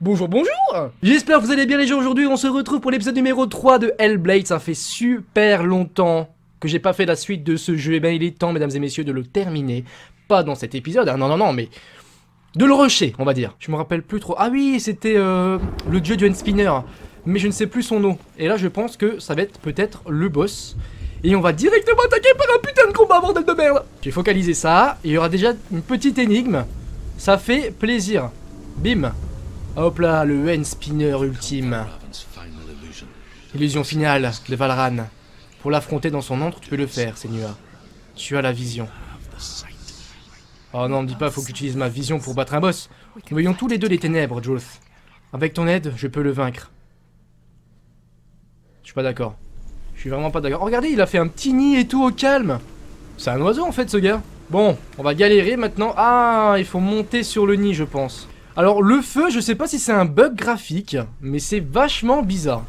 Bonjour, bonjour. J'espère que vous allez bien les gens. Aujourd'hui, on se retrouve pour l'épisode numéro 3 de Hellblade, ça fait super longtemps que j'ai pas fait la suite de ce jeu, et bien il est temps mesdames et messieurs de le terminer, pas dans cet épisode, hein, non non non mais de le rusher on va dire, je me rappelle plus trop, ah oui c'était euh, le dieu du spinner, mais je ne sais plus son nom, et là je pense que ça va être peut-être le boss, et on va directement attaquer par un putain de combat bordel de merde J'ai focalisé ça, il y aura déjà une petite énigme, ça fait plaisir, bim Hop là, le N-Spinner ultime. Illusion finale de Valran. Pour l'affronter dans son antre, tu peux le faire, Seigneur. Tu as la vision. Oh non, me dis pas, faut que j'utilise ma vision pour battre un boss. Nous voyons tous les deux les ténèbres, Joth. Avec ton aide, je peux le vaincre. Je suis pas d'accord. Suis vraiment pas d'accord. regardez, il a fait un petit nid et tout au calme. C'est un oiseau en fait, ce gars. Bon, on va galérer maintenant. Ah, il faut monter sur le nid, je pense. Alors le feu, je sais pas si c'est un bug graphique, mais c'est vachement bizarre.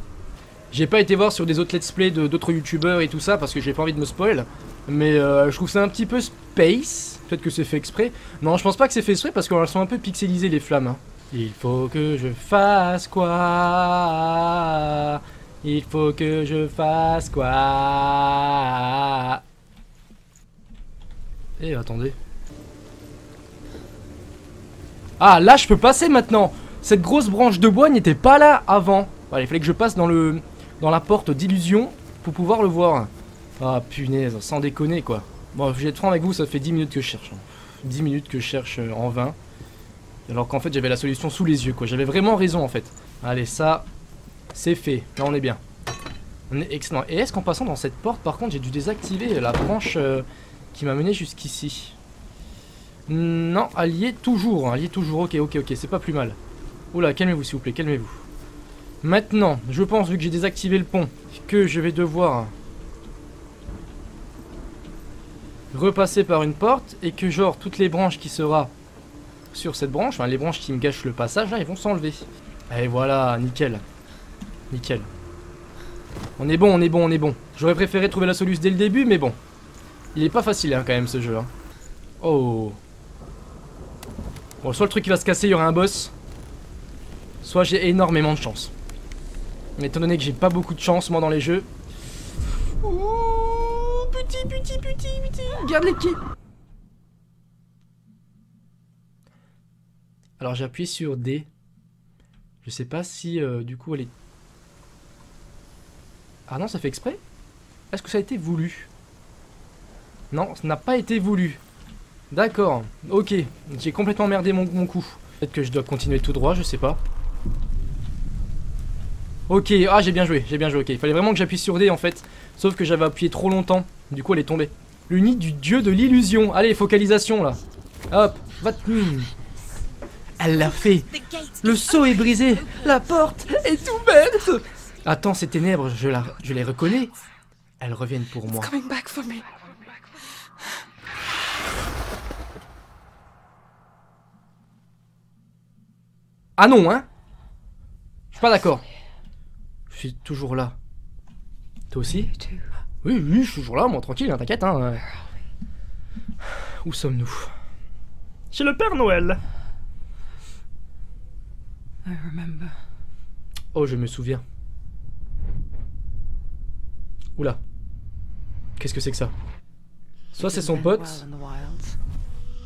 J'ai pas été voir sur des autres let's play d'autres youtubeurs et tout ça parce que j'ai pas envie de me spoil. Mais euh, je trouve ça un petit peu space. Peut-être que c'est fait exprès. Non, je pense pas que c'est fait exprès parce qu'elles sont un peu pixelisées les flammes. Hein. Il faut que je fasse quoi? Il faut que je fasse quoi? Eh, attendez. Ah, là, je peux passer maintenant. Cette grosse branche de bois n'était pas là avant. il fallait que je passe dans le dans la porte d'illusion pour pouvoir le voir. Ah, punaise, sans déconner, quoi. Bon, je vais être franc avec vous, ça fait 10 minutes que je cherche. 10 minutes que je cherche euh, en vain. Alors qu'en fait, j'avais la solution sous les yeux, quoi. J'avais vraiment raison, en fait. Allez, ça, c'est fait. Là, on est bien. On est excellent. Et est-ce qu'en passant dans cette porte, par contre, j'ai dû désactiver la branche euh, qui m'a mené jusqu'ici? Non, allié toujours, hein, allié toujours, ok, ok, ok, c'est pas plus mal. Oula, calmez-vous s'il vous plaît, calmez-vous. Maintenant, je pense, vu que j'ai désactivé le pont, que je vais devoir repasser par une porte et que genre toutes les branches qui sera sur cette branche, les branches qui me gâchent le passage, là, ils vont s'enlever. Et voilà, nickel. Nickel. On est bon, on est bon, on est bon. J'aurais préféré trouver la solution dès le début, mais bon. Il est pas facile hein, quand même ce jeu. Hein. Oh. Bon, soit le truc qui va se casser, il y aura un boss. Soit j'ai énormément de chance. Mais étant donné que j'ai pas beaucoup de chance, moi, dans les jeux. Ouh, petit, petit, petit, petit. Garde les petits. Alors j'appuie sur D. Je sais pas si euh, du coup elle est... Ah non, ça fait exprès Est-ce que ça a été voulu? Non, ça n'a pas été voulu. D'accord, ok. J'ai complètement merdé mon, coup. Peut-être que je dois continuer tout droit, je sais pas. Ok, ah j'ai bien joué, j'ai bien joué, ok. Il fallait vraiment que j'appuie sur D en fait. Sauf que j'avais appuyé trop longtemps. Du coup elle est tombée. Le nid du dieu de l'illusion. Allez, focalisation là. Hop, va. Elle l'a fait. Le seau est brisé. La porte est ouverte. Attends, ces ténèbres, je, la, je les reconnais. Elles reviennent pour moi. Ah non, hein Je suis pas d'accord. Je suis toujours là. Toi aussi Oui, oui, je suis toujours là, moi, tranquille, hein, t'inquiète, hein. Où sommes-nous? Chez le Père Noël. Oh, je me souviens. Oula. Qu'est-ce que c'est que ça? Soit c'est son pote,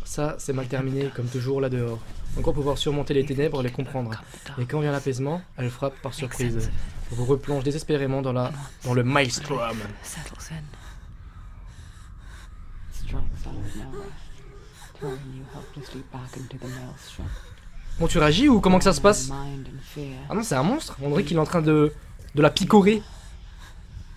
ça c'est mal terminé, comme toujours là dehors. Encore pouvoir surmonter les ténèbres, les comprendre. Et quand vient l'apaisement, elle frappe par surprise. Vous replonge désespérément dans, la, dans le maelstrom. Bon, tu réagis ou comment que ça se passe? Ah non, c'est un monstre On dirait qu'il est en train de, de la picorer.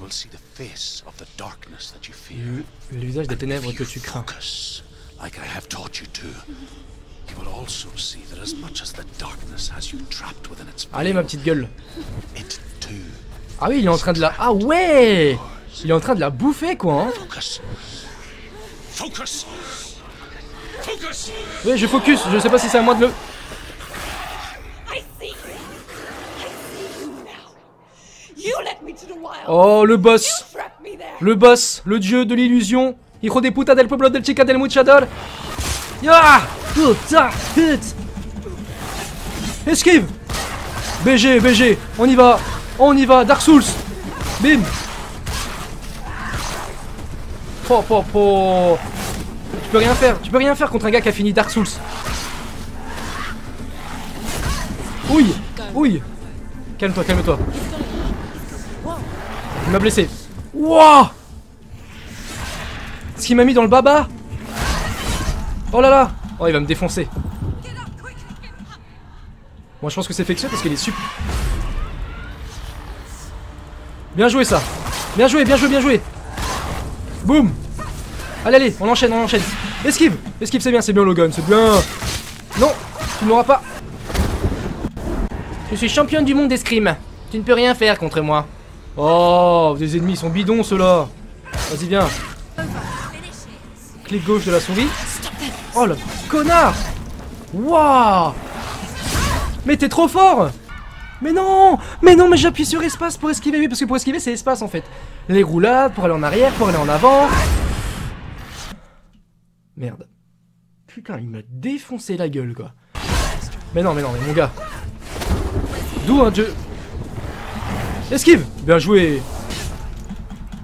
will see the face of the darkness that you fear. Le, visage des ténèbres que tu crains. focus, like I have taught you to, you will also see that as much as the darkness has you trapped within its Allez ma petite gueule. it too. Ah oui, il est en train de la... Ah ouais Il est en train de la bouffer quoi hein Focus. Focus. Focus. Oui, je focus, je sais pas si c'est à moi de le... I see you. I see you now. You led me to the wild. Oh, le boss. Le boss, le dieu de l'illusion, hijo de puta del pueblo del chica del muchador. Ya. Puta Esquive. BG, BG, on y va. On y va, Dark Souls. Bim. Po, po, po. Tu peux rien faire, tu peux rien faire contre un gars qui a fini Dark Souls. Ouille. Ouille. Calme-toi, calme-toi. Il m'a blessé. Wouah Ce qu'il m'a mis dans le baba Oh là là Oh il va me défoncer. Moi je pense que c'est fait parce qu'il est super. Bien joué ça Bien joué, bien joué, bien joué Boum Allez, allez, on enchaîne, on enchaîne. Esquive Esquive, c'est bien, c'est bien Logan, c'est bien Non Tu ne l'auras pas Je suis championne du monde d'escrime. Tu ne peux rien faire contre moi. Oh, des ennemis, sont bidons ceux-là. Vas-y, viens. Clic gauche de la souris. Oh le connard Waouh Mais t'es trop fort Mais non Mais non, mais j'appuie sur espace pour esquiver. Oui, parce que pour esquiver, c'est espace en fait. Les roulades, pour aller en arrière, pour aller en avant. Merde. Putain, il m'a défoncé la gueule, quoi. Mais non, mais non, mon gars. D'où un dieu Esquive Bien joué.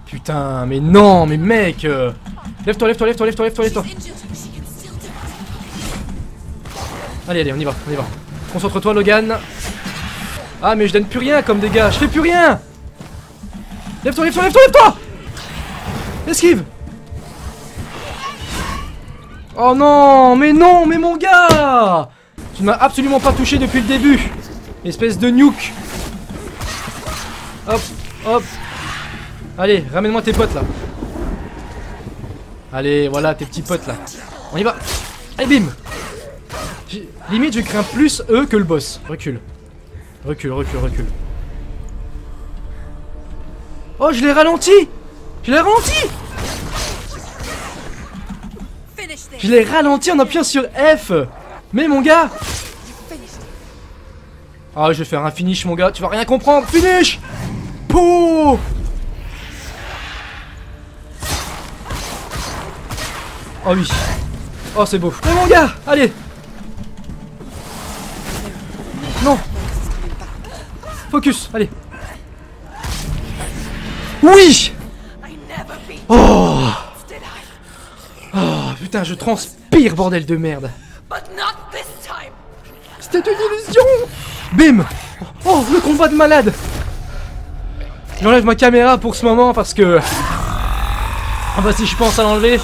Putain, mais non, mais mec euh, Lève-toi, lève-toi, lève-toi, lève-toi, lève-toi, lève-toi. Allez, allez, on y va, on y va. Concentre-toi, Logan. Ah, mais je donne plus rien comme dégâts, je fais plus rien. Lève-toi, lève-toi, lève-toi, lève-toi. Esquive. Oh non, mais non, mais mon gars Tu ne m'as absolument pas touché depuis le début. Espèce de nuke Hop, hop Allez, ramène-moi tes potes là Allez, voilà tes petits potes là On y va Allez, bim Limite, je crains plus eux que le boss. Recule. Recule, recule, recule. Oh, je l'ai ralenti Je l'ai ralenti. Je l'ai ralenti en appuyant sur F Mais mon gars Ah, je vais faire un finish, mon gars. Tu vas rien comprendre. Finish Oh oui. Oh, c'est beau. Mais mon gars Allez Non Focus, allez. Oui Oh? Oh putain, je transpire, bordel de merde. C'était une illusion Bim Oh, le combat de malade J'enlève ma caméra pour ce moment parce que... Ah bah si je pense à l'enlever...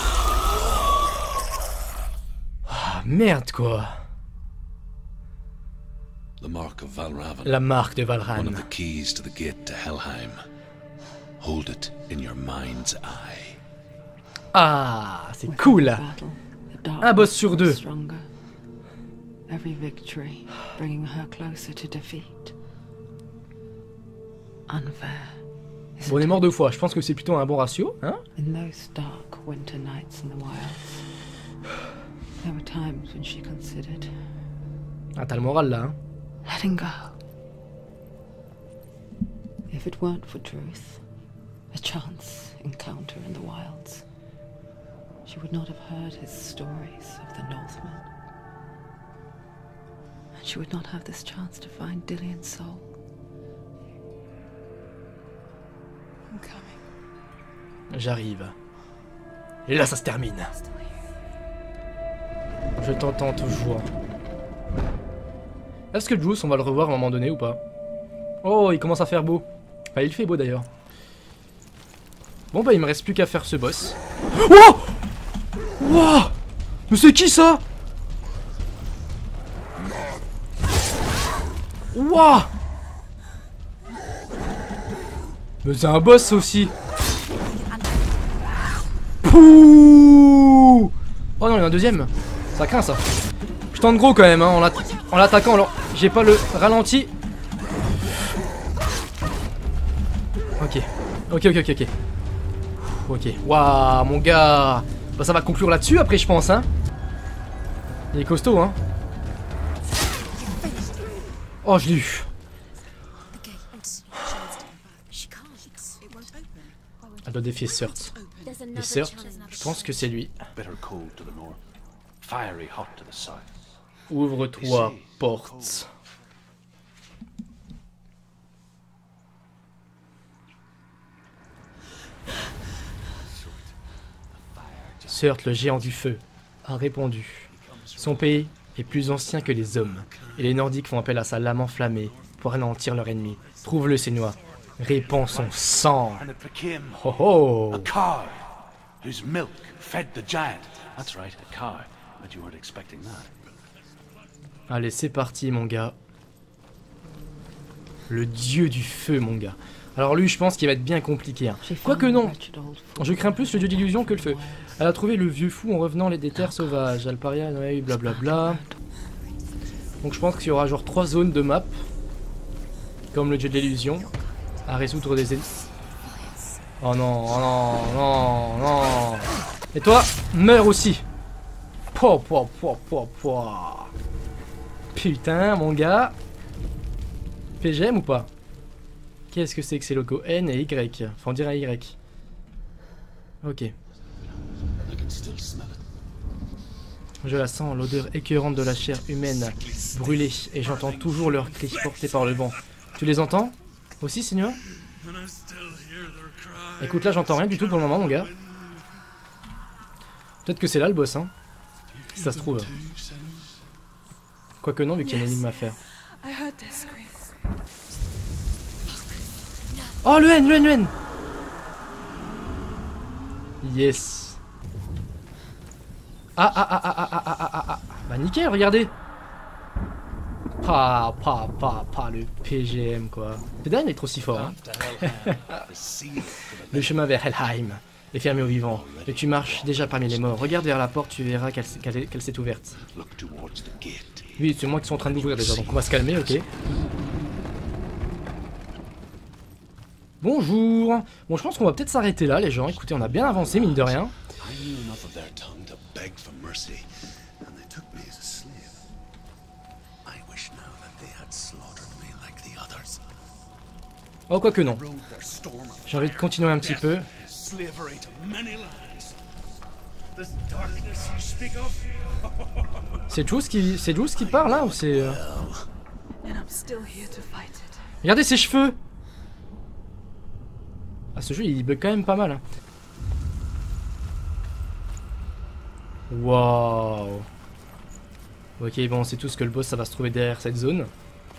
Ah merde quoi The mark of Valravan. La marque de One Valran. of the keys to the gate to Helheim. Hold it in your mind's eye. Ah, c'est cool Un boss sur deux. Every victory bringing her closer to defeat. Unfair. Bon, on est mort deux fois, je pense que c'est plutôt un bon ratio, hein In those dark winter nights in the wilds, there were times when she considered Ah, t'as le moral là, hein letting go. If it weren't for Druth, a chance encounter in the wilds, she would not have heard his stories of the Northmen. And she would not have this chance to find Dillion's soul. J'arrive. Et là, ça se termine. Je t'entends toujours. Est-ce que Juice, on va le revoir à un moment donné ou pas? Oh, il commence à faire beau. Enfin, il fait beau d'ailleurs. Bon, bah, il me reste plus qu'à faire ce boss. Wow Mais c'est qui ça? Wow Mais c'est un boss aussi. Oh non, il y en a un deuxième. Ça craint ça. Je tente gros quand même, hein, en l'atta- en l'attaquant. Alors, j'ai pas le ralenti. Ok. Ok, ok, ok, ok. Ok. Waouh, mon gars. Bah, ça va conclure là-dessus après, je pense, hein. Il est costaud, hein. Oh, je l'ai eu. Elle doit défier Surt. Et Surt, je pense que c'est lui. Bitter cold to the north, fiery hot to the south. Ouvre-toi, porte. Surt, le géant du feu, a répondu. Son pays est plus ancien que les hommes, et les Nordiques font appel à sa lame enflammée pour anéantir leur ennemi. Trouve-le, Sénois. Répands son sang. Oh oh whose milk fed the giant. That's right, a cow. But you weren't expecting that. Allez, c'est parti, mon gars. Le dieu du feu, mon gars. Alors lui, je pense qu'il va être bien compliqué. hein. Quoique non. Je crains plus le dieu d'illusion que le feu. Elle a trouvé le vieux fou en revenant les des terres sauvages. Alparia, Noé, blablabla. Donc je pense qu'il y aura genre trois zones de map. Comme le dieu de l'illusion. À résoudre des... Oh non, oh non, non, non. Et toi, meurs aussi. Po, po, po, po. Putain, mon gars. PGM ou pas? Qu'est-ce que c'est que ces logos N et Y? Enfin, on dirait Y. Ok. Je la sens, l'odeur écœurante de la chair humaine brûlée, et j'entends toujours leurs cris portés par le vent. Tu les entends? Aussi, Seigneur? Écoute, là, j'entends rien du tout pour le moment, mon gars. Peut-être que c'est là le boss, hein Si ça se trouve. Quoique non, vu qu'il y a une énigme à faire. Oh, le N, le N, le N Yes. Ah, ah, ah, ah, ah, ah, ah, ah, ah, ah. Bah nickel, regardez. Pas, pas, pas, pas le PGM, quoi. C'est dingue d'être aussi fort, hein. Le chemin vers Helheim est fermé aux vivants, et tu marches déjà parmi les morts. Regarde vers la porte, tu verras qu'elle s'est ouverte. Oui, c'est moi qui suis en train d'ouvrir déjà, donc on va se calmer, ok Bonjour Bon, je pense qu'on va peut-être s'arrêter là, les gens. Écoutez, on a bien avancé, mine de rien. Oh, non. Their storm of J'ai envie de continuer un petit peu. C'est Juice qui, c'est qui parle, là, ou c'est... euh? Regardez ses cheveux Ah, ce jeu, il bug quand même pas mal. hein. Waouh Ok, bon, c'est tout ce que le boss, ça va se trouver derrière cette zone.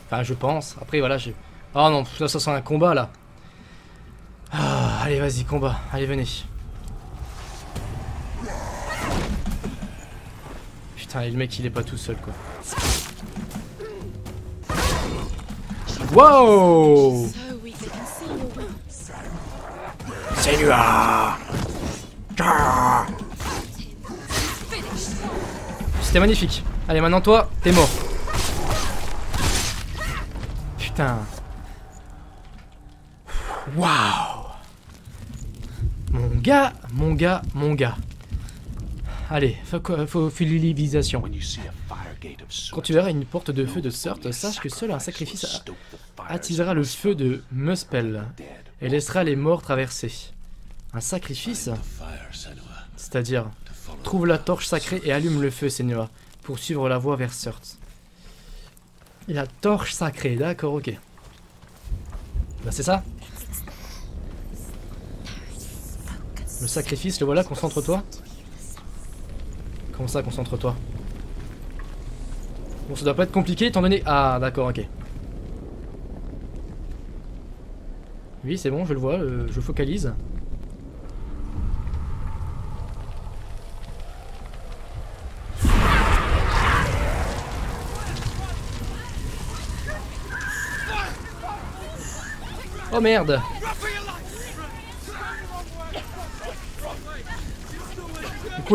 Enfin, je pense. Après, voilà, j'ai... Ah non, ça, ça sent un combat, là. Ah, allez, vas-y, combat. Allez, venez. Putain, et le mec, il est pas tout seul, quoi. Wow. Seigneur C'était magnifique. Allez, maintenant toi, t'es mort. Putain. Waouh Mon gars, mon gars, mon gars. Allez, faut, Quand tu verras une porte de feu de sorte, sache que seul un sacrifice attisera le feu de Muspel et laissera les morts traverser. Un sacrifice C'est-à-dire, trouve la torche sacrée et allume le feu, Senua, pour suivre la voie vers Surt. La torche sacrée, d'accord, ok. Bah c'est ça? Le sacrifice, le voilà, concentre-toi. Comment ça, concentre-toi? Bon, ça doit pas être compliqué étant donné... Ah, d'accord, ok. Oui, c'est bon, je le vois, euh, je focalise. Oh merde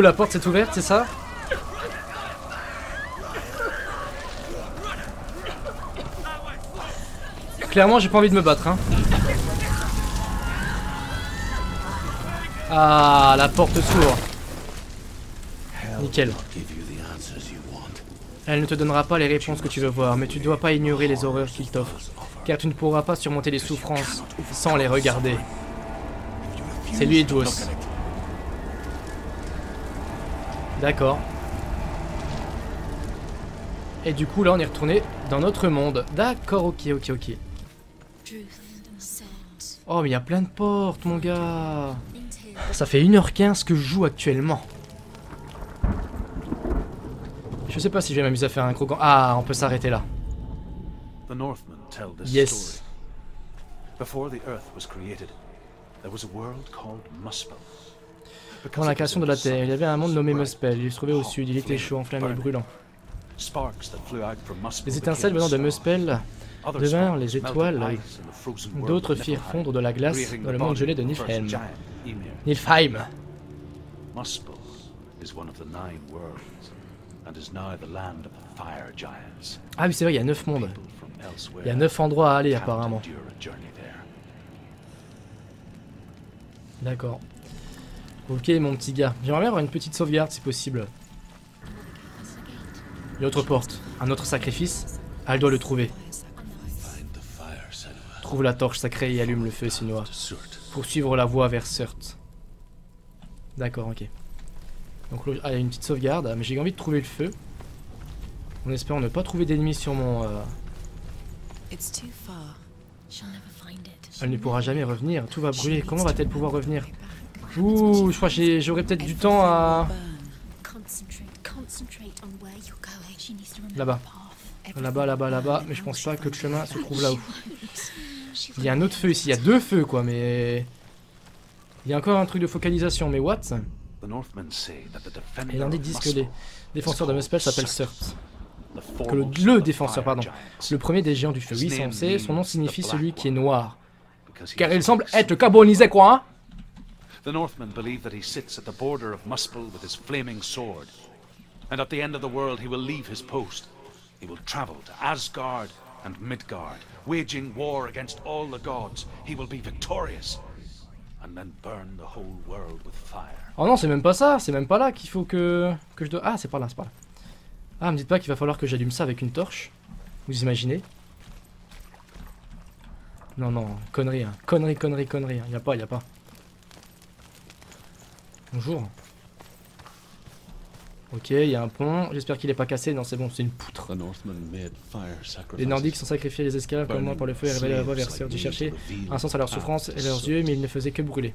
la porte s'est ouverte, c'est ça Clairement, j'ai pas envie de me battre. Hein. Ah, la porte s'ouvre. Nickel. Elle ne te donnera pas les réponses que tu veux voir, mais tu dois pas ignorer les horreurs qu'il t'offre. Car tu ne pourras pas surmonter les souffrances sans les regarder. C'est lui et Dos. D'accord. Et du coup, là, on est retourné dans notre monde. D'accord, ok, ok, ok. Oh, mais il y a plein de portes, mon gars. Ça fait 1h15 que je joue actuellement. Je sais pas si je vais m'amuser à faire un croquant. Ah, on peut s'arrêter là. Yes. Before the earth was created, there was a world called Muspel. Avant la création de la Terre, il y avait un monde nommé Muspel. Il se trouvait au sud, il était chaud, enflammé et brûlant. Les étincelles venant de. Muspel, devinrent les étoiles. d'autres firent fondre de la glace dans le monde gelé de Niflheim. Niflheim. Ah oui, c'est vrai, il y a 9 mondes. Il y a 9 endroits à aller apparemment. D'accord. Ok, mon petit gars. J'aimerais bien avoir une petite sauvegarde si possible. Une autre porte. Un autre sacrifice. Elle doit le trouver. Trouve la torche sacrée et allume le feu sinuois. Surt. Pour suivre la voie vers Surt. D'accord, ok. Donc ah, il y a une petite sauvegarde, mais j'ai envie de trouver le feu. En espérant ne pas trouver d'ennemis sur mon... euh. Elle ne pourra jamais revenir, tout va brûler. Comment va-t-elle pouvoir revenir? Ouh, je crois que j'ai- j'aurai peut-être du temps à... Là-bas. Là-bas, là-bas, là-bas, mais je pense pas que le chemin se trouve là-haut. Il y a un autre feu ici, il y a deux feux quoi, mais... Il y a encore un truc de focalisation, mais what? The Northmen say that the defender Et of disent que les défenseurs de Muspel s'appellent Surt. the Que le, défenseur, pardon. Le premier des géants du feu. Oui, ça, on sait, son nom signifie celui qui est noir. Car il semble être carbonisé quoi hein The Northmen believe that he sits at the border of Muspel with his flaming sword. And at the end of the world he will leave his post. He will travel to Asgard and Midgard, waging war against all the gods. He will be victorious. And then burn the whole world with fire. Oh non, c'est même pas ça, c'est même pas là qu'il faut que, que je dois... Ah, c'est pas là, c'est pas là. Ah, me dites pas qu'il va falloir que j'allume ça avec une torche. Vous imaginez Non, non, connerie, hein. connerie, connerie, connerie. hein. Y a pas, y a pas. Bonjour. Ok, il y a un pont. J'espère qu'il est pas cassé. Non, c'est bon, c'est une poutre. Les Nordiques sont sacrifiés les esclaves comme moi par le feu et révélaient la voie vers Surt. J'ai cherché un sens à leur souffrance et leurs yeux, mais ils ne faisaient que brûler.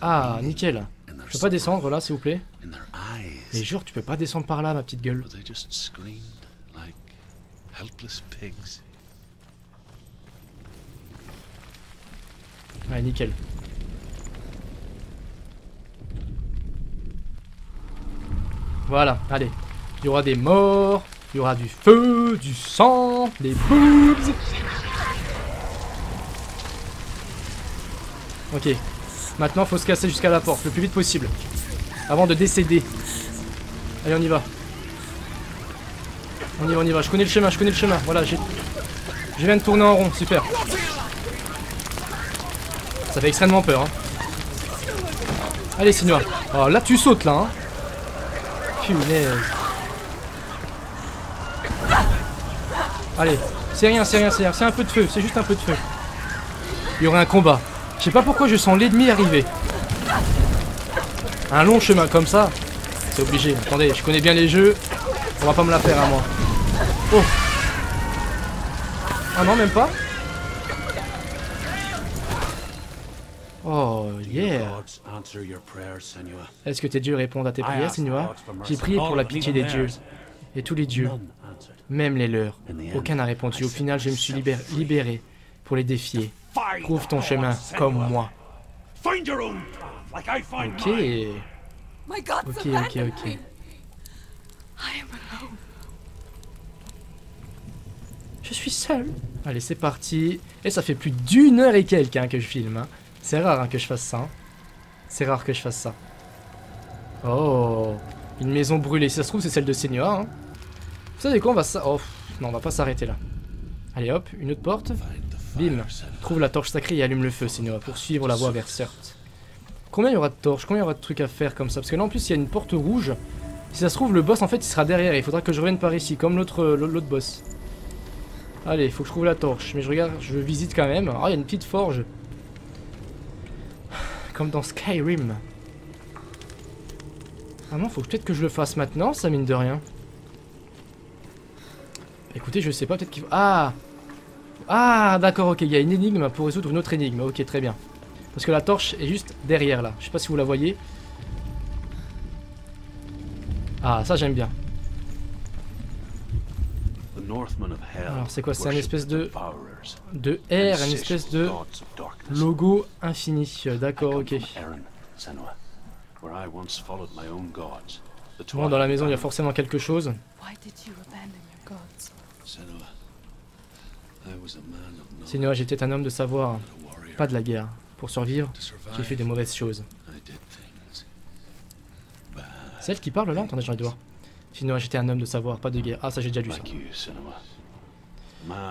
Ah, nickel. Je peux pas descendre là, s'il vous plaît? Mais jure, tu peux pas descendre par là, ma petite gueule. Ouais, nickel. Voilà, allez. Il y aura des morts, il y aura du feu, du sang, des boobs. Ok. Maintenant, faut se casser jusqu'à la porte, le plus vite possible. Avant de décéder. Allez, on y va. On y va, on y va. Je connais le chemin, je connais le chemin. Voilà, j'ai... Je viens de tourner en rond, super. Ça fait extrêmement peur. Hein. Allez, Signor. Oh, là, tu sautes, là. Hein. Punaise. Allez, c'est rien, c'est rien, c'est rien. C'est un peu de feu, c'est juste un peu de feu. Il y aura un combat. Je sais pas pourquoi je sens l'ennemi arriver. Un long chemin comme ça, c'est obligé. Attendez, je connais bien les jeux. On va pas me la faire à moi. Oh. Ah non, même pas. Est-ce que tes dieux répondent à tes prières, Seigneur J'ai prié pour la pitié des dieux. Et tous les dieux, même les leurs, aucun n'a répondu. Au final, je me suis libéré, libéré pour les défier. Trouve ton chemin, comme moi. Ok. Ok, ok, ok. Je suis seul. Allez, c'est parti. Et ça fait plus d'une heure et quelques hein, que je filme. hein. C'est rare hein, que je fasse ça. C'est rare que je fasse ça. Oh, une maison brûlée. Si ça se trouve, c'est celle de Senua. Hein. Vous savez quoi, on va ça. Oh, non, on va pas s'arrêter là. Allez hop, une autre porte. Bim. Trouve la torche sacrée et allume le feu, Senua, pour suivre la voie vers Surt. Combien il y aura de torches? Combien il y aura de trucs à faire comme ça? Parce que là, en plus, il y a une porte rouge. Si ça se trouve, le boss, en fait, il sera derrière. Il faudra que je revienne par ici, comme l'autre l'autre boss. Allez, il faut que je trouve la torche. Mais je regarde, je visite quand même. Ah, il y a une petite forge. Comme dans Skyrim. Ah non, faut peut-être que je le fasse maintenant, ça mine de rien. Écoutez, je sais pas, peut-être qu'il faut... Ah Ah, d'accord, ok, il y a une énigme pour résoudre une autre énigme. Ok, très bien. Parce que la torche est juste derrière, là. Je sais pas si vous la voyez. Ah, ça j'aime bien. Alors c'est quoi? C'est un espèce de... De R, une espèce de logo infini. D'accord, ok. Bon, dans la maison, il y a forcément quelque chose. Senua, j'étais un homme de savoir, pas de la guerre. Pour survivre, j'ai fait des mauvaises choses. Celle qui parle là Attendez, j'ai envie de voir. Senua, j'étais un homme de savoir, pas de guerre. Ah, ça j'ai déjà lu ça.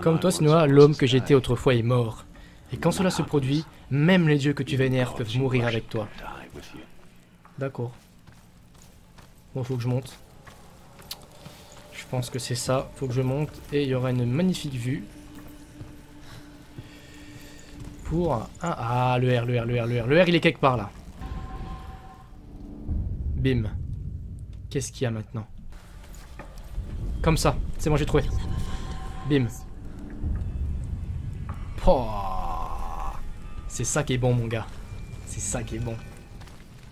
Comme toi, Senua, l'homme que j'étais autrefois est mort. Et quand cela se produit, même les dieux que tu vénères peuvent mourir avec toi. D'accord. Bon, faut que je monte. Je pense que c'est ça. Faut que je monte. Et il y aura une magnifique vue. Pour un... Ah, le R, le R, le R, le R. Le R, il est quelque part, là. Bim. Qu'est-ce qu'il y a maintenant? Comme ça. C'est bon, j'ai trouvé. Bim. C'est ça qui est bon, mon gars. C'est ça qui est bon.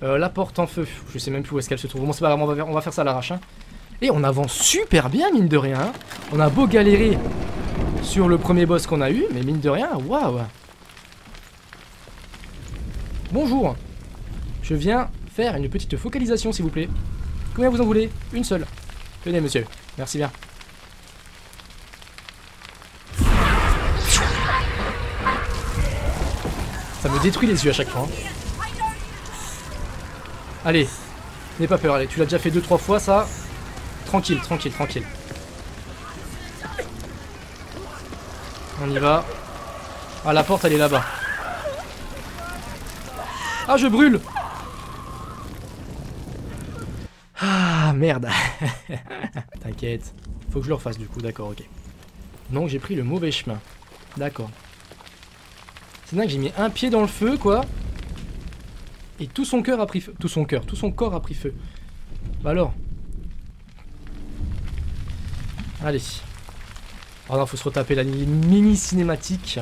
Euh, la porte en feu. Je sais même plus où est-ce qu'elle se trouve. Bon, c'est pas grave, on va, faire, ça à l'arrache. Hein. Et on avance super bien, mine de rien. On a beau galérer sur le premier boss qu'on a eu, mais mine de rien, waouh. Bonjour. Je viens faire une petite focalisation, s'il vous plaît. Combien vous en voulez? Une seule. Venez, monsieur. Merci bien. Détruit les yeux à chaque fois. Hein. Allez, n'aie pas peur, allez, tu l'as déjà fait deux trois fois ça. Tranquille, tranquille, tranquille. On y va. Ah, la porte elle est là-bas. Ah, je brûle Ah, merde. T'inquiète. Faut que je le refasse du coup, d'accord, ok. Donc j'ai pris le mauvais chemin. D'accord. C'est dingue, j'ai mis un pied dans le feu, quoi. Et tout son cœur a pris feu. Tout son cœur, tout son corps a pris feu. Bah alors. Allez. Oh non, faut se retaper la mini cinématique.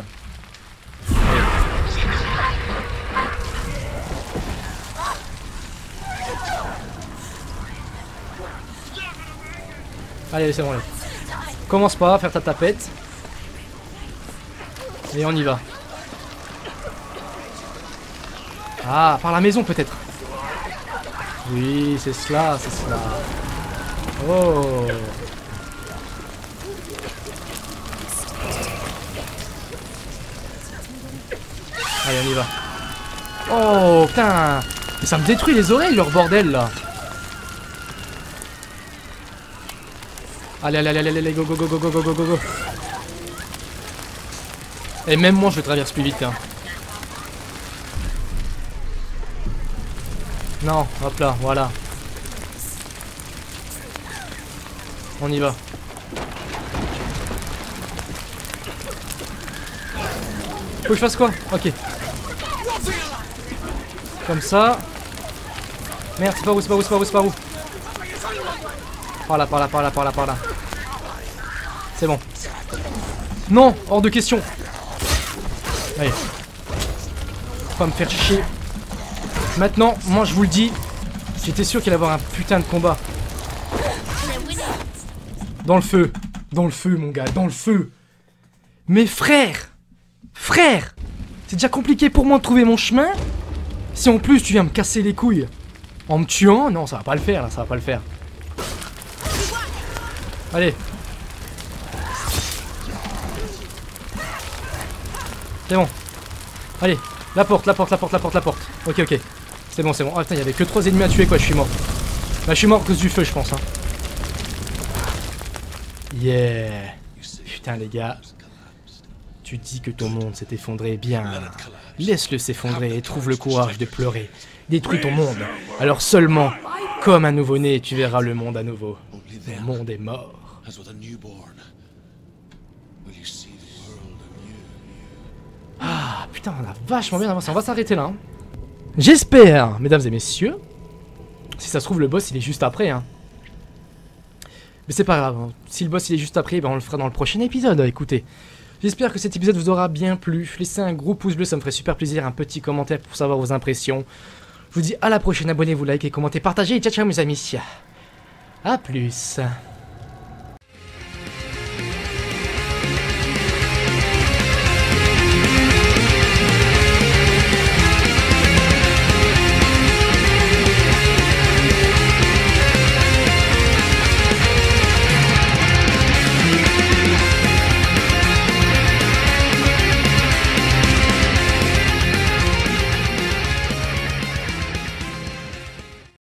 Allez, c'est bon, allez. Commence pas à faire ta tapette. Et on y va. Ah, par la maison peut-être. Oui, c'est cela, c'est cela. Oh. Allez, on y va. Oh, putain. Mais ça me détruit les oreilles, leur bordel, là. Allez, allez, allez, allez, go, go, go, go, go, go, go, go. Et même moi, je traverse plus vite, hein. Non, hop là, voilà. On y va. Faut que je fasse quoi Ok. Comme ça. Merde, c'est pas où, c'est pas où, c'est pas où, c'est pas où. Par là, par là, par là, par là, par là. C'est bon. Non, hors de question. Allez. Faut pas me faire chier. Maintenant, moi je vous le dis, j'étais sûr qu'il allait avoir un putain de combat. Dans le feu. Dans le feu, mon gars, dans le feu. Mais frère Frère C'est déjà compliqué pour moi de trouver mon chemin. Si en plus tu viens me casser les couilles en me tuant, non, ça va pas le faire, là, ça va pas le faire. Allez. C'est bon. Allez, la porte, la porte, la porte, la porte, la porte. Ok, ok. C'est bon, c'est bon. Ah putain, il y avait que 3 ennemis à tuer quoi, je suis mort. Bah, je suis mort à cause du feu, je pense. Hein. Yeah. Putain, les gars. Tu dis que ton monde s'est effondré. Bien. Laisse-le s'effondrer et trouve le courage de pleurer. Détruis ton monde. Alors seulement, comme un nouveau-né, tu verras le monde à nouveau. Le monde est mort. Ah putain, on a vachement bien avancé. On va s'arrêter là. hein. J'espère, mesdames et messieurs. Si ça se trouve, le boss il est juste après. Hein. Mais c'est pas grave. hein. Si le boss il est juste après, ben, on le fera dans le prochain épisode. Écoutez. J'espère que cet épisode vous aura bien plu. Laissez un gros pouce bleu, ça me ferait super plaisir. Un petit commentaire pour savoir vos impressions. Je vous dis à la prochaine. Abonnez-vous, likez, commentez, partagez. Et ciao, ciao, mes amis. A plus.